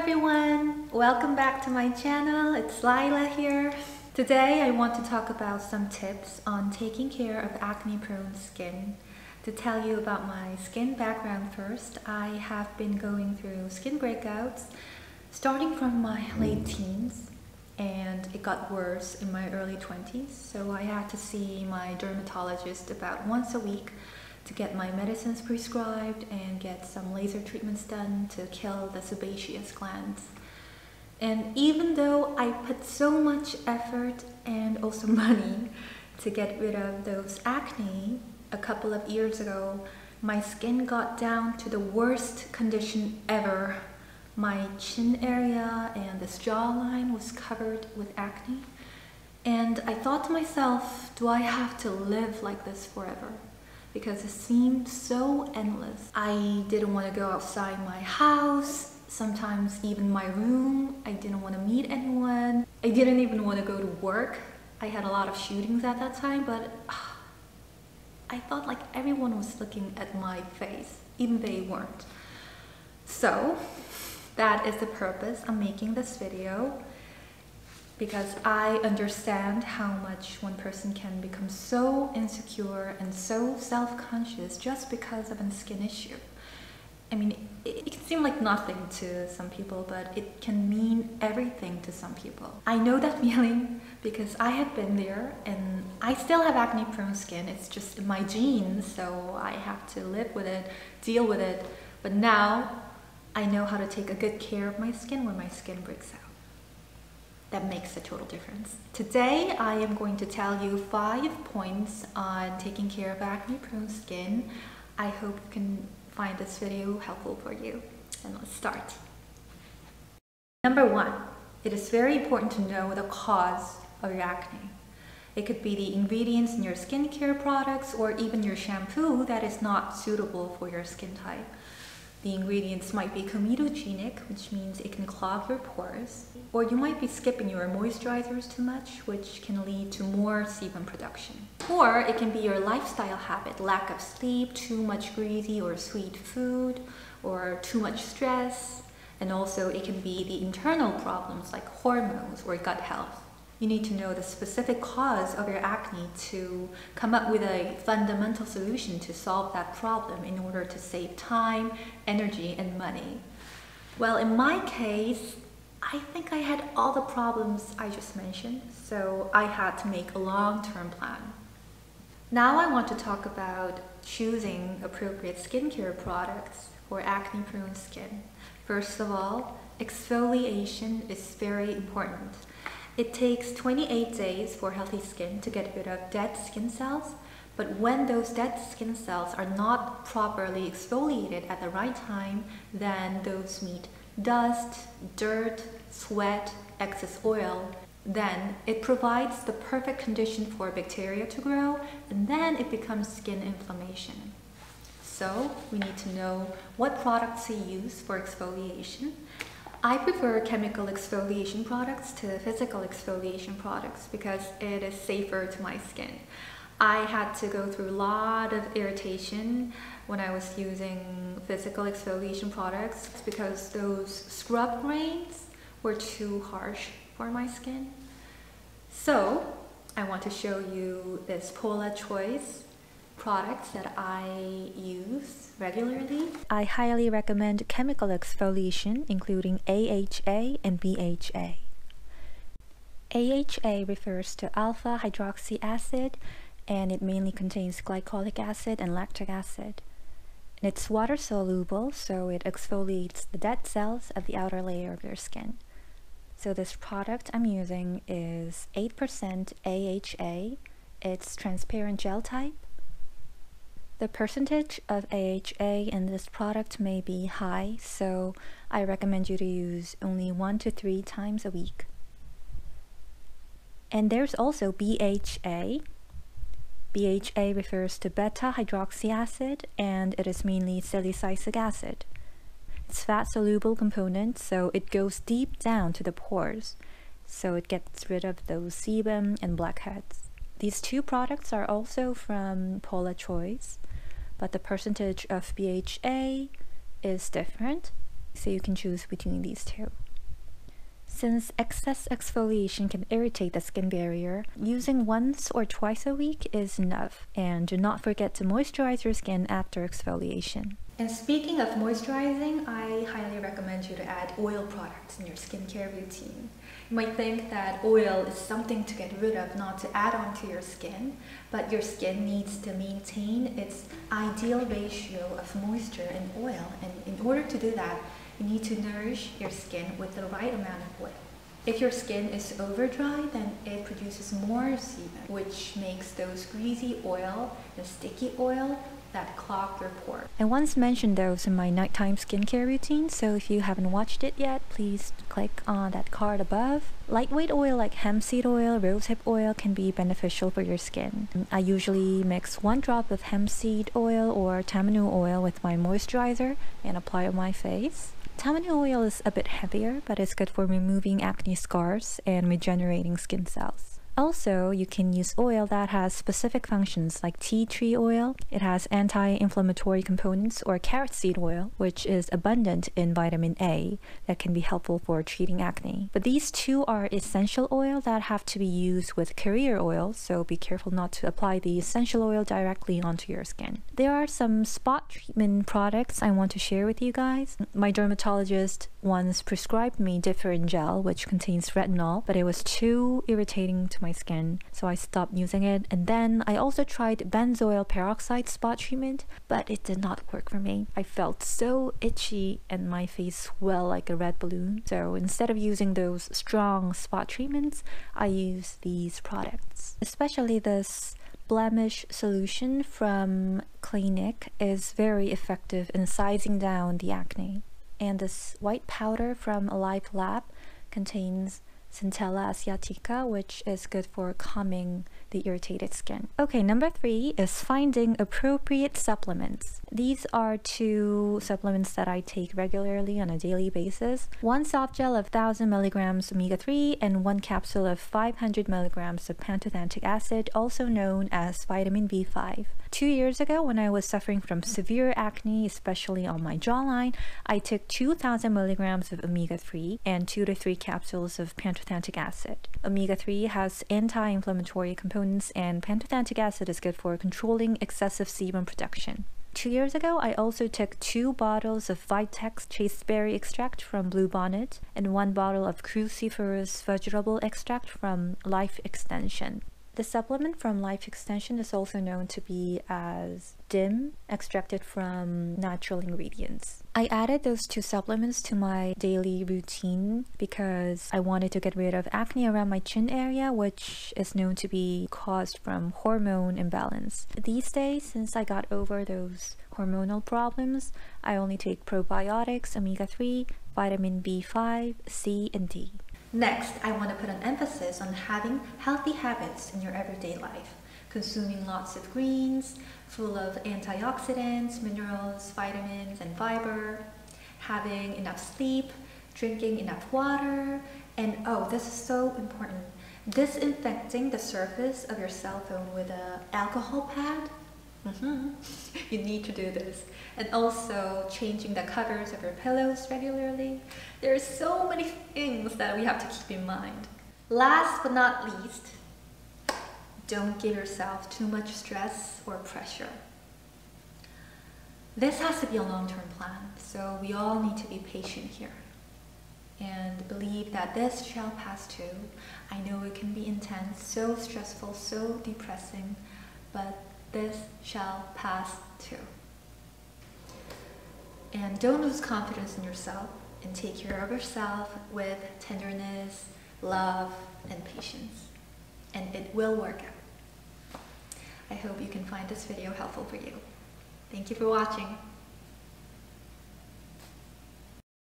everyone! Welcome back to my channel. It's Lyla here. Today I want to talk about some tips on taking care of acne prone skin. To tell you about my skin background first, I have been going through skin breakouts starting from my late teens and it got worse in my early 20s so I had to see my dermatologist about once a week to get my medicines prescribed and get some laser treatments done to kill the sebaceous glands. And even though I put so much effort and also money to get rid of those acne a couple of years ago, my skin got down to the worst condition ever. My chin area and this jawline was covered with acne. And I thought to myself, do I have to live like this forever? Because it seemed so endless. I didn't want to go outside my house, sometimes even my room. I didn't want to meet anyone. I didn't even want to go to work. I had a lot of shootings at that time, but uh, I thought like everyone was looking at my face, even they weren't. So that is the purpose of making this video because I understand how much one person can become so insecure and so self-conscious just because of a skin issue. I mean, it, it, can seem like nothing to some people, but it can mean everything to some people. I know that feeling because I have been there and I still have acne prone skin. It's just in my genes, so I have to live with it, deal with it. But now I know how to take a good care of my skin when my skin breaks out that makes a total difference. Today, I am going to tell you five points on taking care of acne prone skin. I hope you can find this video helpful for you. And let's start. Number one, it is very important to know the cause of your acne. It could be the ingredients in your skincare products or even your shampoo that is not suitable for your skin type. The ingredients might be comedogenic, which means it can clog your pores, or you might be skipping your moisturizers too much, which can lead to more sebum production. Or it can be your lifestyle habit, lack of sleep, too much greasy or sweet food, or too much stress, and also it can be the internal problems like hormones or gut health you need to know the specific cause of your acne to come up with a fundamental solution to solve that problem in order to save time, energy, and money. Well, in my case, I think I had all the problems I just mentioned, so I had to make a long-term plan. Now I want to talk about choosing appropriate skincare products for acne-prone skin. First of all, exfoliation is very important. It takes 28 days for healthy skin to get rid of dead skin cells, but when those dead skin cells are not properly exfoliated at the right time, then those meet dust, dirt, sweat, excess oil, then it provides the perfect condition for bacteria to grow, and then it becomes skin inflammation. So we need to know what products to use for exfoliation I prefer chemical exfoliation products to physical exfoliation products because it is safer to my skin. I had to go through a lot of irritation when I was using physical exfoliation products because those scrub grains were too harsh for my skin. So I want to show you this Paula Choice products that I use regularly. I highly recommend chemical exfoliation including AHA and BHA. AHA refers to alpha hydroxy acid and it mainly contains glycolic acid and lactic acid. And it's water soluble so it exfoliates the dead cells of the outer layer of your skin. So this product I'm using is 8% AHA. It's transparent gel type the percentage of AHA in this product may be high, so I recommend you to use only one to three times a week. And there's also BHA. BHA refers to beta hydroxy acid and it is mainly salicylic acid. It's fat soluble component so it goes deep down to the pores so it gets rid of those sebum and blackheads. These two products are also from Paula Choice but the percentage of BHA is different. so you can choose between these two. Since excess exfoliation can irritate the skin barrier, using once or twice a week is enough, and do not forget to moisturize your skin after exfoliation. And speaking of moisturizing, I highly recommend you to add oil products in your skincare routine. You might think that oil is something to get rid of, not to add on to your skin, but your skin needs to maintain its ideal ratio of moisture and oil, and in order to do that, you need to nourish your skin with the right amount of oil. If your skin is over dry, then it produces more sebum, which makes those greasy oil and sticky oil that clog your pores. I once mentioned those in my nighttime skincare routine, so if you haven't watched it yet, please click on that card above. Lightweight oil like hemp seed oil, rosehip oil can be beneficial for your skin. I usually mix one drop of hemp seed oil or tamanu oil with my moisturizer and apply on my face. Tamanu oil is a bit heavier, but it's good for removing acne scars and regenerating skin cells. Also, you can use oil that has specific functions like tea tree oil. It has anti-inflammatory components or carrot seed oil, which is abundant in vitamin A that can be helpful for treating acne. But these two are essential oil that have to be used with carrier oil, so be careful not to apply the essential oil directly onto your skin. There are some spot treatment products I want to share with you guys. My dermatologist once prescribed me Differin gel, which contains retinol, but it was too irritating to my my skin, so I stopped using it. And then I also tried benzoyl peroxide spot treatment, but it did not work for me. I felt so itchy and my face swelled like a red balloon. So instead of using those strong spot treatments, I use these products. Especially this blemish solution from Clinique is very effective in sizing down the acne. And this white powder from Alive Lab contains Centella asiatica, which is good for calming the irritated skin. Okay, number three is finding appropriate supplements. These are two supplements that I take regularly on a daily basis. One soft gel of 1000 milligrams omega-3 and one capsule of 500 milligrams of pantothenic acid, also known as vitamin B5. Two years ago, when I was suffering from severe acne, especially on my jawline, I took 2000 milligrams of omega-3 and two to three capsules of pantothenic acid. Omega-3 has anti-inflammatory components components and pantothenic acid is good for controlling excessive sebum production. Two years ago, I also took two bottles of Vitex chasteberry extract from Bluebonnet and one bottle of cruciferous vegetable extract from Life Extension. The supplement from Life Extension is also known to be as DIM, extracted from natural ingredients. I added those two supplements to my daily routine because I wanted to get rid of acne around my chin area, which is known to be caused from hormone imbalance. These days, since I got over those hormonal problems, I only take probiotics, omega-3, vitamin B5, C, and D. Next, I want to put an emphasis on having healthy habits in your everyday life. Consuming lots of greens, full of antioxidants, minerals, vitamins, and fiber. Having enough sleep, drinking enough water, and oh, this is so important, disinfecting the surface of your cell phone with an alcohol pad Mm -hmm. you need to do this. And also changing the covers of your pillows regularly. There are so many things that we have to keep in mind. Last but not least, don't give yourself too much stress or pressure. This has to be a long-term plan, so we all need to be patient here and believe that this shall pass too. I know it can be intense, so stressful, so depressing, but this shall pass too. And don't lose confidence in yourself and take care of yourself with tenderness, love, and patience. And it will work out. I hope you can find this video helpful for you. Thank you for watching.